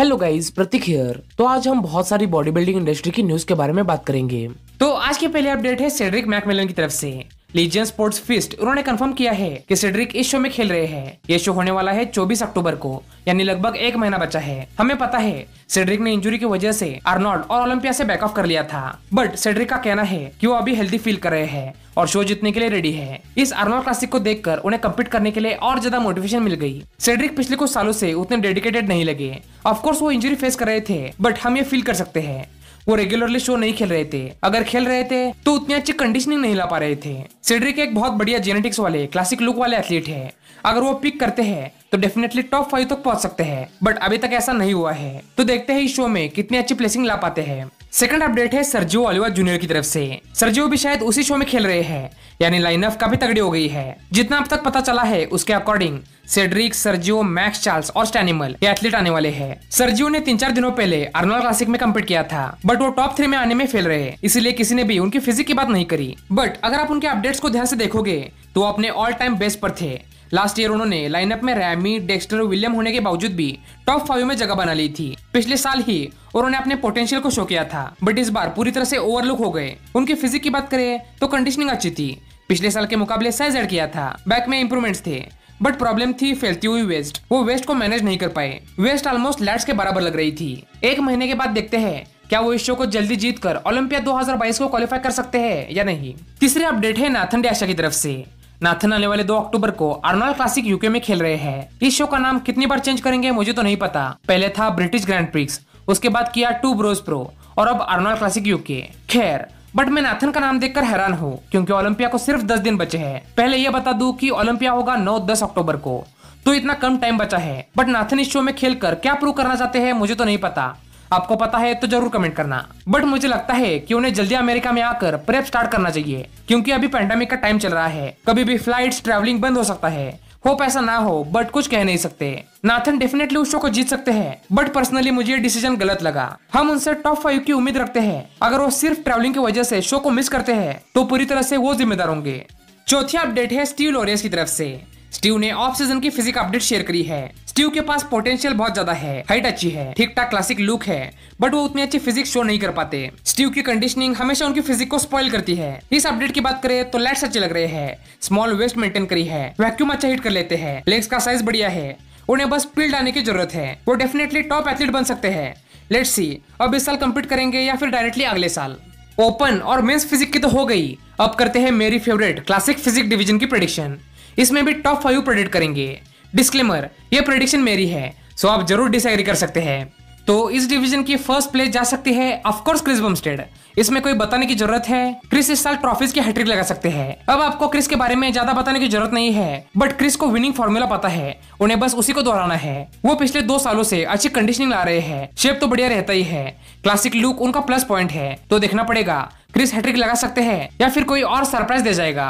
Hello guys Prateek here तो आज हम बहुत सारी बॉडी बिल्डिंग इंडस्ट्री की न्यूज़ के बारे में बात करेंगे। तो आज की पहली अपडेट है सेड्रिक मैकमिलन की तरफ़ से। लीजियन स्पोर्ट्स फिस्ट उन्होंने कंफर्म किया है कि सेड्रिक इस शो में खेल रहे हैं। ये शो होने वाला है 24 अक्टूबर को, यानी लगभग एक महीना बचा है। हमें पता है सेड्रिक ने इंजुरी की वजह से आर्नोल्ड और ओलंपिया से बैक ऑफ़ कर लिया था। बट सेड्रिक का कहना है कि वो अभी हेल्दी फील कर रहे हैं और शो जीतने के लिए रेडी है। इस आर्नोल्ड क्लासिक को देखकर उन्हें कम्पीट करने के लिए और ज़्यादा मोटिवेशन मिल गई। सेड्रिक पिछले कुछ सालों से उतने डेडिकेटेड नहीं लगे। ऑफकोर्स वो इंजरी फेस कर रहे थे बट हम ये फील कर सकते हैं। वो रेगुलरली शो नहीं खेल रहे थे। अगर खेल रहे थे तो उतनी अच्छी कंडीशनिंग नहीं ला पा रहे थे। सिडरिक एक बहुत बढ़िया जेनेटिक्स वाले क्लासिक लुक वाले एथलीट है। अगर वो पिक करते हैं तो डेफिनेटली टॉप फाइव तक पहुँच सकते हैं। बट अभी तक ऐसा नहीं हुआ है। तो देखते हैं इस शो में कितनी अच्छी प्लेसिंग ला पाते हैं। सेकंड अपडेट है सर्जियो ओलिवा जूनियर की तरफ़ से। सर्जियो भी शायद उसी शो में खेल रहे हैं। यानी लाइनअप काफ़ी तगड़ी हो गई है। जितना अब तक पता चला है, उसके according Cedric Sergio Max Charles और स्टैनिमल ये एथलीट आने वाले हैं। सर्जियो ने तीन चार दिनों पहले अर्नोल क्लासिक में कम्पीट किया था बट वो टॉप थ्री में आने में फेल रहे। इसीलिए किसी ने भी उनकी फिजिक की बात नहीं करी। बट अगर आप उनके अपडेट्स को ध्यान से देखोगे तो अपने ऑल टाइम बेस्ट पर थे। लास्ट ईयर उन्होंने लाइनअप में रैमी डेक्स्टर विलियम होने के बावजूद भी टॉप फाइव में जगह बना ली थी। पिछले साल ही उन्होंने अपने पोटेंशियल को शो किया था। बट इस बार पूरी तरह से ओवरलुक हो गए। उनकी फिजिक की बात करें तो कंडीशनिंग अच्छी थी। पिछले साल के मुकाबले साइज़ एड किया था। बैक में इंप्रूवमेंट्स थे। बट प्रॉब्लम थी फैलती हुई वेस्ट वो वेस्ट को मैनेज नहीं कर पाए। वेस्ट ऑलमोस्ट लैट्स के बराबर लग रही थी। एक महीने के बाद देखते हैं, क्या वो इस शो को जल्दी जीत कर ओलंपिया 2022 को क्वालिफाई कर सकते हैं या नहीं? तीसरी अपडेट है नाथन डैशा की तरफ़ से। नाथन आने वाले 2 अक्टूबर को आर्नोल्ड क्लासिक यूके में खेल रहे हैं। इस शो का नाम कितनी बार चेंज करेंगे मुझे तो नहीं पता। पहले था ब्रिटिश ग्रैंड प्रिक्स उसके बाद किया टू ब्रोज प्रो और अब आर्नोल्ड क्लासिक यूके खैर बट मैं नाथन का नाम देखकर हैरान हूँ, क्योंकि ओलंपिया को सिर्फ़ दस दिन बचे हैं। पहले ये बता दूँ कि ओलंपिया होगा नौ, दस अक्टूबर को। तो इतना कम टाइम बचा है। बट नाथन इस शो में खेलकर क्या प्रूव करना चाहते हैं मुझे तो नहीं पता। आपको पता है तो ज़रूर कमेंट करना। बट मुझे लगता है कि उन्हें जल्दी अमेरिका में आकर प्रेप स्टार्ट करना चाहिए, क्योंकि अभी पैंडेमिक का टाइम चल रहा है। कभी भी फ़्लाइट ट्रेवलिंग बंद हो सकता है। होप ऐसा ना हो बट कुछ कह नहीं सकते। नाथन डेफिनेटली उस शो को जीत सकते हैं बट पर्सनली मुझे ये डिसीज़न गलत लगा। हम उनसे टॉप फाइव की उम्मीद रखते हैं। अगर वो सिर्फ़ ट्रैवलिंग की वजह से शो को मिस करते हैं तो पूरी तरह से वो जिम्मेदार होंगे। चौथी अपडेट है स्टीव लोरियस की तरफ़ से। स्टीव ने ऑफ़ सीज़न की फिजिक अपडेट शेयर करी है। स्टीव के पास पोटेंशियल बहुत ज़्यादा है। हाइट अच्छी है। ठीक ठाक क्लासिक लुक है। बट वो उतनी अच्छी फिजिक्स शो नहीं कर पाते। स्टीव की कंडीशनिंग हमेशा उनकी फिजिक को स्पॉइल करती है। इस अपडेट की बात करें तो लेट्स अच्छे लग रहे हैं। स्मॉल वेस्ट मेंटेन करी है। वैक्यूम अच्छा हिट कर लेते हैं। लेग्स का साइज़ बढ़िया है। उन्हें बस फ़ील्ड आने की ज़रूरत है। वो डेफिनेटली टॉप एथलीट बन सकते हैं। लेट्स सी अब इस साल कम्पीट करेंगे या फिर डायरेक्टली अगले साल? ओपन और मेंस फिजिक की तो हो गई। अब करते हैं मेरी फेवरेट क्लासिक फिजिक डिवीज़न की प्रेडिक्शन इसमें भी टॉप फाइव प्रेडिक्ट करेंगे। डिस्क्लेमर ये प्रेडिक्शन मेरी है सो आप ज़रूर डिसएग्री कर सकते हैं। तो इस डिवीज़न की फ़र्स्ट प्लेस जा सकती है ऑफकोर्स क्रिस बमस्टेड इसमें कोई बताने की ज़रूरत है? क्रिस इस साल ट्रॉफीज की हैट्रिक लगा सकते हैं। अब आपको क्रिस के बारे में ज़्यादा बताने की ज़रूरत नहीं है बट क्रिस को विनिंग फॉर्मूला पता है, उन्हें बस उसी को दोहराना है। वो पिछले दो सालों से अच्छी कंडीशनिंग ला रहे हैं शेप तो बढ़िया रहता ही है। क्लासिक लुक उनका प्लस पॉइंट है तो देखना पड़ेगा क्रिस हैट्रिक लगा सकते हैं, या फिर कोई और सरप्राइज़ दे जाएगा।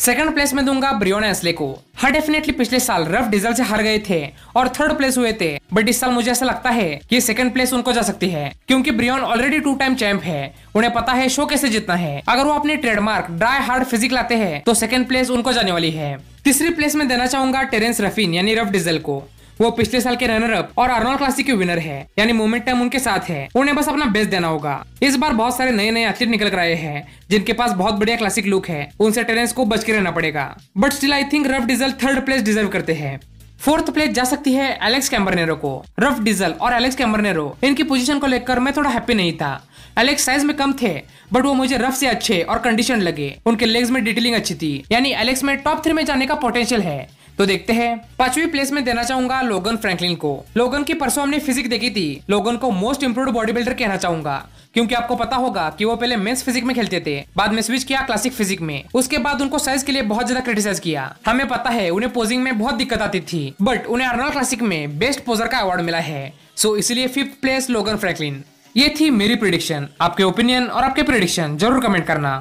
सेकंड प्लेस में दूँगा ब्रियोन एसले को। हाँ डेफिनेटली पिछले साल रफ डीजल से हार गए थे और थर्ड प्लेस हुए थे। बट इस साल मुझे ऐसा लगता है कि सेकंड प्लेस उनको जा सकती है, क्योंकि Breon already two time champ है। उन्हें पता है शो कैसे जीतना है। अगर वो अपने ट्रेडमार्क ड्राई हार्ड फिजिक लाते हैं तो सेकंड प्लेस उनको जाने वाली है। तीसरी प्लेस में देना चाहूँगा टेरेंस रफीन यानी रफ डीजल को। वो पिछले साल के रनर अप और अर्नोल्ड क्लासिक के विनर है। यानी मोमेंटम उनके साथ है। उन्हें बस अपना बेस्ट देना होगा। इस बार बहुत सारे नए नए एथलीट निकल कर आए हैं, जिनके पास बहुत बढ़िया क्लासिक लुक है। उनसे टेरेंस को बच के रहना पड़ेगा। But still I think Ruff Diesel third place deserve करते हैं। फोर्थ प्लेस जा सकती है एलेक्स कैम्बरनेरो को। रफ डीजल और एलेक्स कैम्बरनेरो इनकी पोजीशन को लेकर मैं थोड़ा हैप्पी नहीं था। एलेक्स साइज़ में कम थे बट वो मुझे रफ से अच्छे और कंडीशन लगे। उनके लेग्स में डिटेलिंग अच्छी थी। यानी एलेक्स में टॉप थ्री में जाने का पोटेंशियल है। तो देखते हैं, पांचवी प्लेस में देना चाहूँगा लोगन फ्रैंकलिन को। लोगन की परसों हमने फिजिक देखी थी। लोगन को मोस्ट इम्प्रूव बॉडी बिल्डर कहना चाहूँगा। क्योंकि आपको पता होगा कि वो पहले मेंस फिजिक में खेलते थे, बाद में स्विच किया क्लासिक फिजिक में। उसके बाद उनको साइज़ के लिए बहुत ज़्यादा क्रिटिसाइज किया। हमें पता है, उन्हें पोजिंग में बहुत दिक्कत आती थी। बट उन्हें अर्नोल्ड क्लासिक में बेस्ट पोजर का अवार्ड मिला है। सो इसलिए फिफ्थ प्लेस लोगन फ्रैंकलिन। ये थी मेरी प्रिडिक्शन आपके ओपिनियन और आपके प्रिडिक्शन ज़रूर कमेंट करना।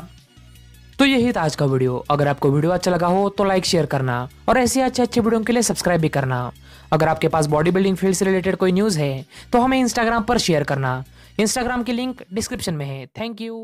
तो यही था आज का वीडियो। अगर आपको वीडियो अच्छा लगा हो तो लाइक शेयर करना और ऐसे अच्छे अच्छे वीडियो के लिए सब्सक्राइब भी करना। अगर आपके पास बॉडी बिल्डिंग फ़ील्ड से रिलेटेड कोई न्यूज़ है तो हमें इंस्टाग्राम पर शेयर करना। इंस्टाग्राम की लिंक डिस्क्रिप्शन में है। Thank you